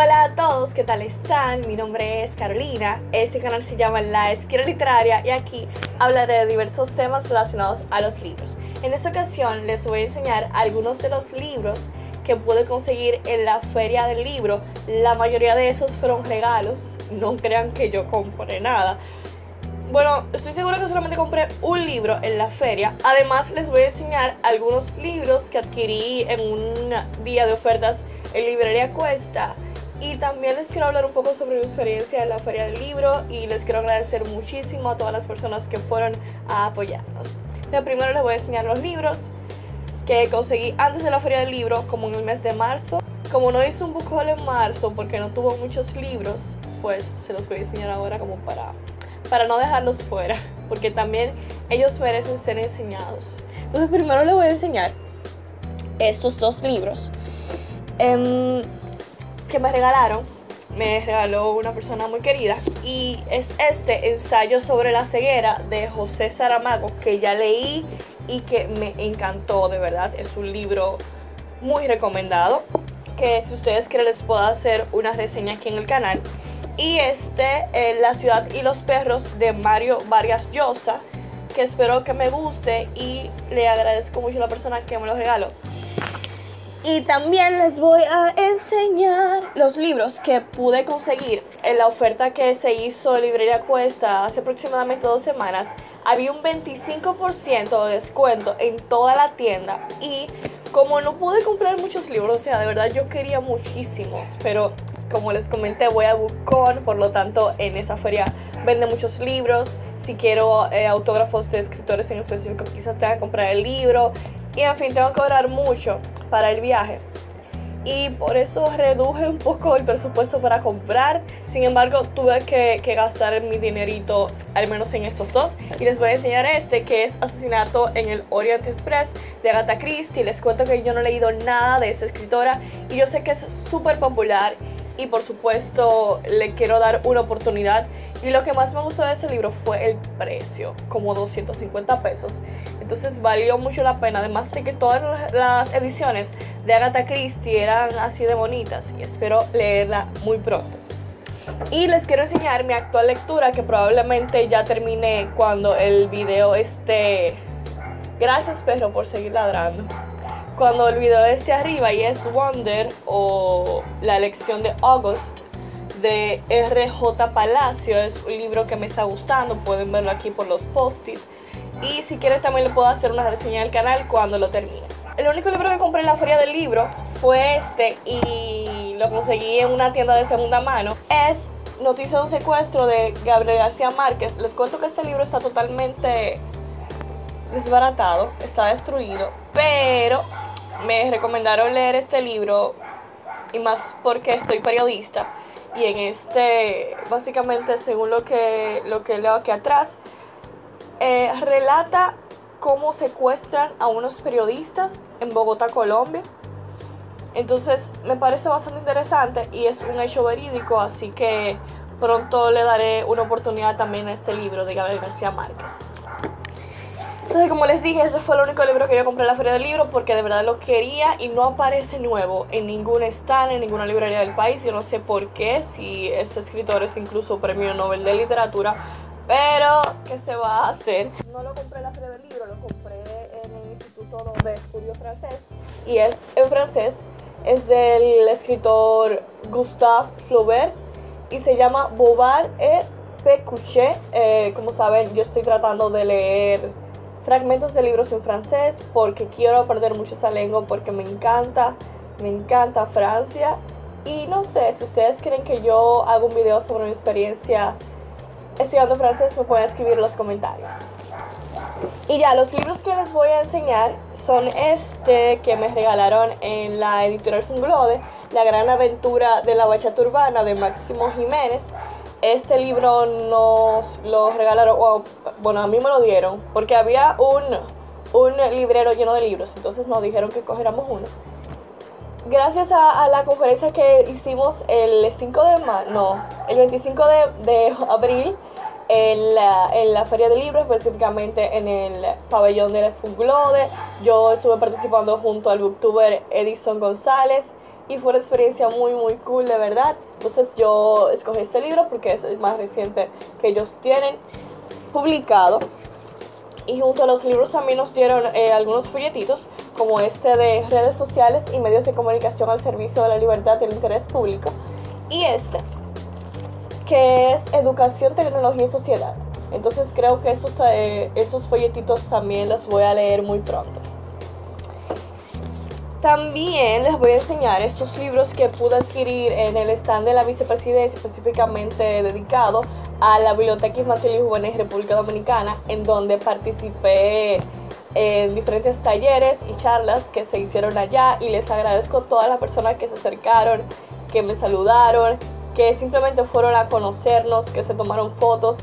Hola a todos, ¿qué tal están? Mi nombre es Carolina, este canal se llama La Esquina Literaria y aquí hablaré de diversos temas relacionados a los libros. En esta ocasión les voy a enseñar algunos de los libros que pude conseguir en la feria del libro. La mayoría de esos fueron regalos, no crean que yo compré nada. Bueno, estoy segura que solamente compré un libro en la feria. Además les voy a enseñar algunos libros que adquirí en un día de ofertas en librería Cuesta y también les quiero hablar un poco sobre mi experiencia en la Feria del Libro y les quiero agradecer muchísimo a todas las personas que fueron a apoyarnos. Primero les voy a enseñar los libros que conseguí antes de la Feria del Libro, como en el mes de marzo. Como no hice un haul en marzo porque no tuvo muchos libros, pues se los voy a enseñar ahora como para, para no dejarlos fuera, porque también ellos merecen ser enseñados. Entonces primero les voy a enseñar estos dos libros. Em, que me regalaron, me regaló una persona muy querida y es este ensayo sobre la ceguera de José Saramago que ya leí y que me encantó de verdad. Es un libro muy recomendado que si ustedes quieren les puedo hacer una reseña aquí en el canal. Y este, La ciudad y los perros de Mario Vargas Llosa, que espero que me guste y le agradezco mucho a la persona que me lo regaló. Y también les voy a enseñar los libros que pude conseguir en la oferta que se hizo Librería Cuesta hace aproximadamente dos semanas. Había un 25% de descuento en toda la tienda y como no pude comprar muchos libros, o sea, de verdad yo quería muchísimos, pero como les comenté voy a Bucón, por lo tanto en esa feria vende muchos libros. Si quiero eh, autógrafos de escritores en específico, quizás tenga que comprar el libro. Y en fin, tengo que cobrar mucho para el viaje. Y por eso reduje un poco el presupuesto para comprar. Sin embargo, tuve que, que, gastar mi dinerito, al menos en estos dos. Y les voy a enseñar este, que es Asesinato en el Orient Express de Agatha Christie. Les cuento que yo no he leído nada de esta escritora y yo sé que es súper popular y por supuesto le quiero dar una oportunidad. Y lo que más me gustó de ese libro fue el precio, como 250 pesos. Entonces valió mucho la pena, además de que todas las ediciones de Agatha Christie eran así de bonitas y espero leerla muy pronto. Y les quiero enseñar mi actual lectura que probablemente ya terminé cuando el video esté... Gracias perro por seguir ladrando cuando el video esté arriba y es Wonder o La elección de August de RJ Palacio, es un libro que me está gustando, pueden verlo aquí por los post-it. Y si quieren también le puedo hacer una reseña del canal cuando lo termine. El único libro que compré en la feria del libro fue este y lo conseguí en una tienda de segunda mano. Es Noticia de un secuestro de Gabriel García Márquez. Les cuento que este libro está totalmente desbaratado, está destruido, pero me recomendaron leer este libro y más porque soy periodista y en este básicamente según lo que lo que leo aquí atrás eh, relata cómo secuestran a unos periodistas en Bogotá, Colombia. Entonces me parece bastante interesante y es un hecho verídico, así que pronto le daré una oportunidad también a este libro de Gabriel García Márquez. Entonces, como les dije, ese fue el único libro que yo compré en la Feria del Libro porque de verdad lo quería y no aparece nuevo en ningún stand, en ninguna librería del país. Yo no sé por qué, si ese escritor es incluso premio Nobel de Literatura, pero ¿qué se va a hacer? No lo compré en la Feria del Libro, lo compré en el Instituto de Estudio Francés y es en francés, es del escritor Gustave Flaubert y se llama Bobard et Pécuchet. Eh, como saben, yo estoy tratando de leer fragmentos de libros en francés porque quiero aprender mucho esa lengua porque me encanta, me encanta Francia. Y no sé, si ustedes quieren que yo haga un video sobre mi experiencia estudiando francés, me pueden escribir en los comentarios. Y ya, los libros que les voy a enseñar son este que me regalaron en la editorial Funglode, La gran aventura de la bachata urbana de Máximo Jiménez este libro nos lo regalaron, bueno, a mí me lo dieron, porque había un, un librero lleno de libros, entonces nos dijeron que cogiéramos uno. Gracias a, la conferencia que hicimos el 5 de marzo, no, el 25 de, de abril, en la, en la, Feria de Libros, específicamente en el pabellón de la Funglode. Yo estuve participando junto al booktuber Edison González y fue una experiencia muy muy cool de verdad. Entonces yo escogí este libro porque es el más reciente que ellos tienen publicado. Y junto a los libros también nos dieron eh, algunos folletitos, como este de redes sociales y medios de comunicación al servicio de la libertad y el interés público. Y este, que es educación, tecnología y sociedad. Entonces creo que esos, eh, esos folletitos también los voy a leer muy pronto. También les voy a enseñar estos libros que pude adquirir en el stand de la vicepresidencia, específicamente dedicado a la Biblioteca Infantil y Juvenil República Dominicana, en donde participé en diferentes talleres y charlas que se hicieron allá y les agradezco a todas las personas que se acercaron, que me saludaron, que simplemente fueron a conocernos, que se tomaron fotos.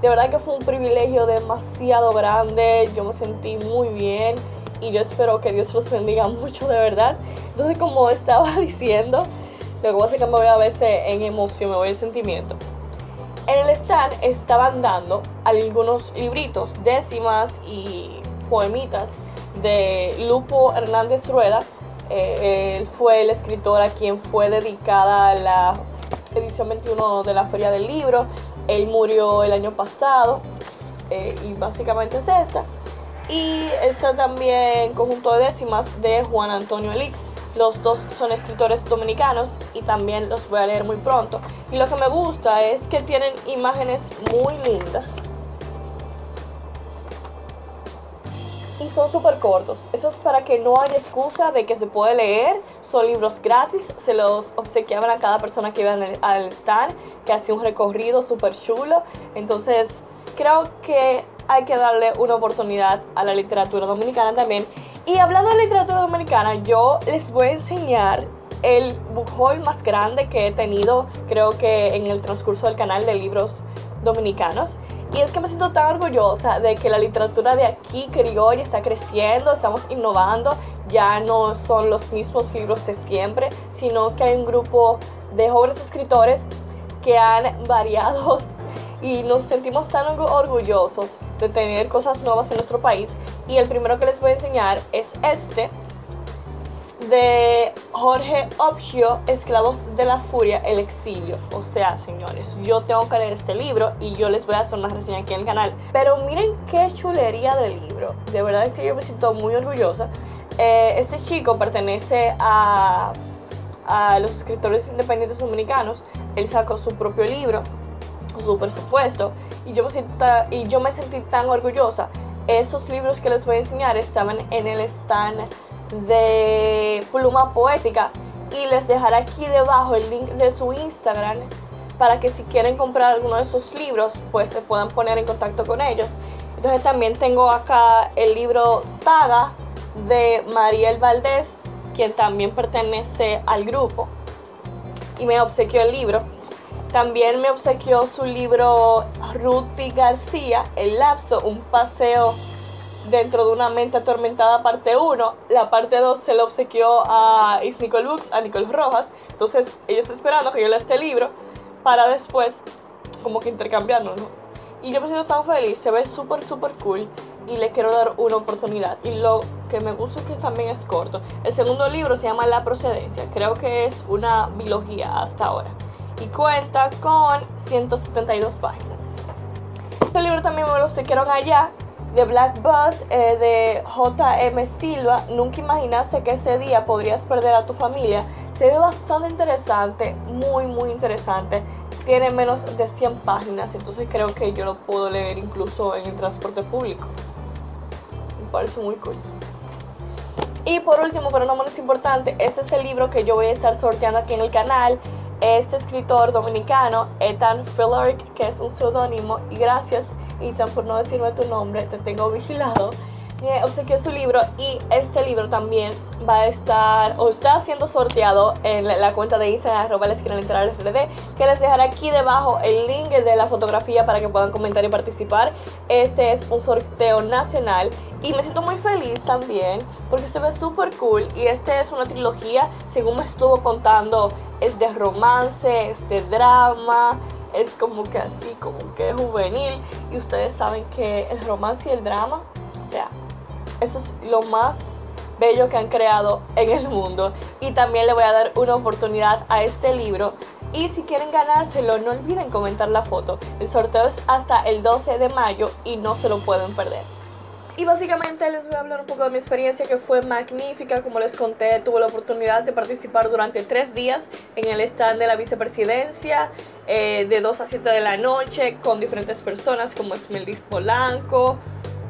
De verdad que fue un privilegio demasiado grande, yo me sentí muy bien y yo espero que Dios los bendiga mucho de verdad. Entonces, como estaba diciendo, lo que pasa es que me voy a veces en emoción, me voy en sentimiento. En el stand estaban dando algunos libritos, décimas y poemitas de Lupo Hernández Rueda. Eh, él fue el escritor a quien fue dedicada la edición 21 de la Feria del Libro. Él murió el año pasado eh, y básicamente es esta. Y está también Conjunto de Décimas de Juan Antonio Elix. Los dos son escritores dominicanos y también los voy a leer muy pronto. Y lo que me gusta es que tienen imágenes muy lindas. Y son súper cortos. Eso es para que no haya excusa de que se puede leer. Son libros gratis. Se los obsequiaban a cada persona que iba al stand. Que hacía un recorrido súper chulo. Entonces creo que hay que darle una oportunidad a la literatura dominicana también. Y hablando de literatura dominicana, yo les voy a enseñar el haul más grande que he tenido, creo que en el transcurso del canal de libros dominicanos. Y es que me siento tan orgullosa de que la literatura de aquí, criolla, está creciendo, estamos innovando. Ya no son los mismos libros de siempre, sino que hay un grupo de jóvenes escritores que han variado y nos sentimos tan orgullosos de tener cosas nuevas en nuestro país. Y el primero que les voy a enseñar es este de Jorge Obgio, Esclavos de la Furia, el exilio. O sea, señores, yo tengo que leer este libro y yo les voy a hacer una reseña aquí en el canal. Pero miren qué chulería del libro. De verdad que yo me siento muy orgullosa. Eh, este chico pertenece a, a los escritores independientes dominicanos. Él sacó su propio libro su presupuesto y yo, me sentí tan orgullosa. Esos libros que les voy a enseñar estaban en el stand de Pluma Poética y les dejaré aquí debajo el link de su Instagram para que si quieren comprar alguno de esos libros pues se puedan poner en contacto con ellos. Entonces también tengo acá el libro Taga de Mariel Valdés, quien también pertenece al grupo y me obsequió el libro. También me obsequió su libro Ruti García, El lapso, un paseo dentro de una mente atormentada parte 1. La parte 2 se lo obsequió a Is Nicole Books, a Nicole Rojas. Entonces ella está esperando que yo lea este libro para después como que intercambiarlo, ¿no? Y yo me siento tan feliz, se ve súper, súper cool y le quiero dar una oportunidad. Y lo que me gusta es que también es corto. El segundo libro se llama La procedencia, creo que es una biología hasta ahora y cuenta con 172 páginas. Este libro también me lo obsequiaron allá de Black Bus eh, de J.M. Silva. Nunca imaginaste que ese día podrías perder a tu familia. Se ve bastante interesante, muy, muy interesante. Tiene menos de 100 páginas, entonces creo que yo lo puedo leer incluso en el transporte público. Me parece muy cool. Y por último, pero no menos importante, este es el libro que yo voy a estar sorteando aquí en el canal este escritor dominicano, Ethan Phillark, que es un seudónimo, y gracias, Ethan, por no decirme tu nombre, te tengo vigilado. Me obsequió su libro y este libro también va a estar o está siendo sorteado en la, cuenta de Instagram arroba la literal que les dejaré aquí debajo el link de la fotografía para que puedan comentar y participar. Este es un sorteo nacional y me siento muy feliz también porque se ve súper cool y este es una trilogía, según me estuvo contando es de romance, es de drama, es como que así, como que juvenil. Y ustedes saben que el romance y el drama, o sea, eso es lo más bello que han creado en el mundo. Y también le voy a dar una oportunidad a este libro. Y si quieren ganárselo, no olviden comentar la foto. El sorteo es hasta el 12 de mayo y no se lo pueden perder. Y básicamente les voy a hablar un poco de mi experiencia que fue magnífica. Como les conté, tuve la oportunidad de participar durante tres días en el stand de la vicepresidencia, eh, de 2 a 7 de la noche, con diferentes personas como Esmeldis Polanco,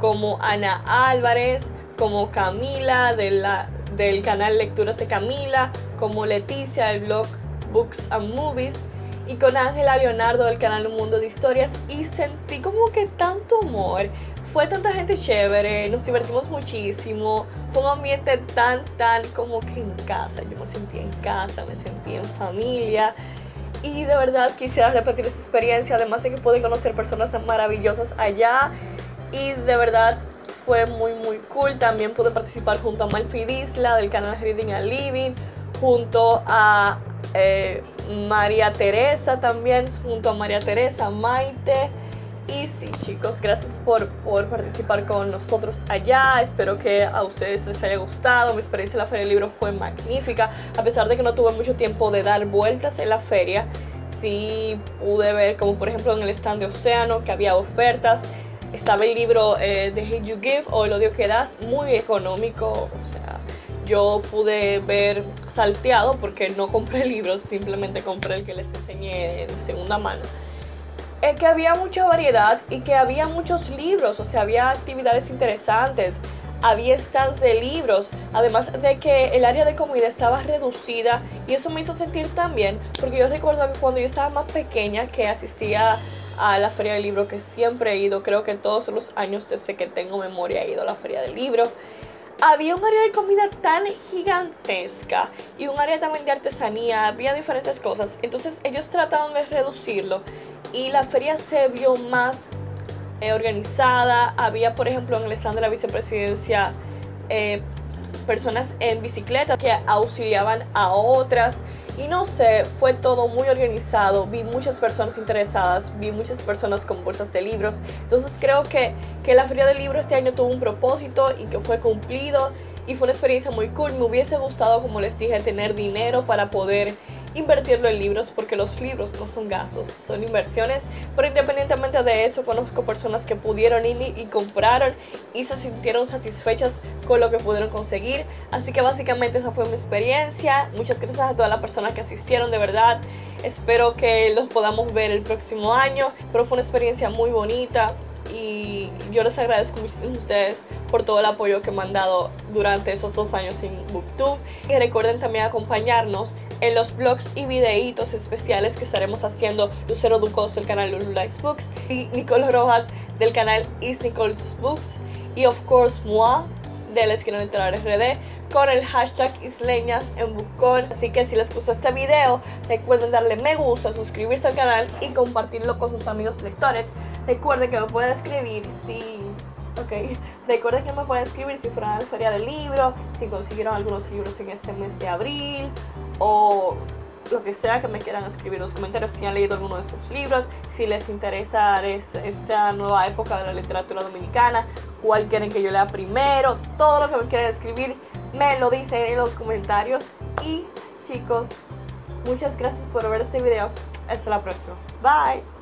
como Ana Álvarez, como Camila de la, del canal Lecturas de Camila, como Leticia del blog Books and Movies y con Ángela Leonardo del canal Un Mundo de Historias y sentí como que tanto amor. Fue tanta gente chévere, nos divertimos muchísimo, fue un ambiente tan, tan como que en casa, yo me sentí en casa, me sentí en familia y de verdad quisiera repetir esa experiencia, además de que pude conocer personas tan maravillosas allá y de verdad fue muy muy cool, también pude participar junto a Malfi Disla del canal Reading and Living, junto a eh, María Teresa también, junto a María Teresa, Maite, y sí, chicos, gracias por, por, participar con nosotros allá. Espero que a ustedes les haya gustado. Mi experiencia en la Feria del Libro fue magnífica. A pesar de que no tuve mucho tiempo de dar vueltas en la feria, sí pude ver, como por ejemplo en el stand de Océano, que había ofertas. Estaba el libro eh, de Hate You Give o El Odio que Das, muy económico. O sea, yo pude ver salteado porque no compré libros, simplemente compré el que les enseñé en segunda mano es que había mucha variedad y que había muchos libros, o sea, había actividades interesantes, había stands de libros, además de que el área de comida estaba reducida y eso me hizo sentir tan bien, porque yo recuerdo que cuando yo estaba más pequeña que asistía la feria del libro, que siempre he ido, creo que todos los años desde que tengo memoria he ido a la feria del libro, había un área de comida tan gigantesca y un área también de artesanía, había diferentes cosas, entonces ellos trataban de reducirlo y la feria se vio más eh, organizada. Había, por ejemplo, en el stand de la vicepresidencia eh, personas en bicicleta que auxiliaban a otras. Y no sé, fue todo muy organizado. Vi muchas personas interesadas, vi muchas personas con bolsas de libros. Entonces creo que, que la feria del libro este año tuvo un propósito y que fue cumplido. Y fue una experiencia muy cool. Me hubiese gustado, como les dije, tener dinero para poder invertirlo en libros porque los libros no son gastos, son inversiones. Pero independientemente de eso, conozco personas que pudieron ir y compraron y se sintieron satisfechas con lo que pudieron conseguir. Así que básicamente esa fue mi experiencia. Muchas gracias a todas las personas que asistieron, de verdad. Espero que los podamos ver el próximo año. Pero fue una experiencia muy bonita y yo les agradezco muchísimo a ustedes por todo el apoyo que me han dado durante esos dos años en Booktube. Y recuerden también acompañarnos en los blogs y videitos especiales que estaremos haciendo Lucero Ducos del canal Lululice Books y Nicole Rojas del canal Is Nicole's Books y of course moi de la esquina literaria RD con el hashtag isleñas en Bookcon. Así que si les gustó este video, recuerden darle me gusta, suscribirse al canal y compartirlo con sus amigos lectores. Recuerden que me pueden escribir si Ok, recuerden que me pueden escribir si fueron a la feria del libro, si consiguieron algunos libros en este mes de abril o lo que sea que me quieran escribir en los comentarios si han leído alguno de estos libros, si les interesa esta nueva época de la literatura dominicana, cuál quieren que yo lea primero, todo lo que me quieran escribir me lo dicen en los comentarios. Y chicos, muchas gracias por ver este video, hasta la próxima, bye.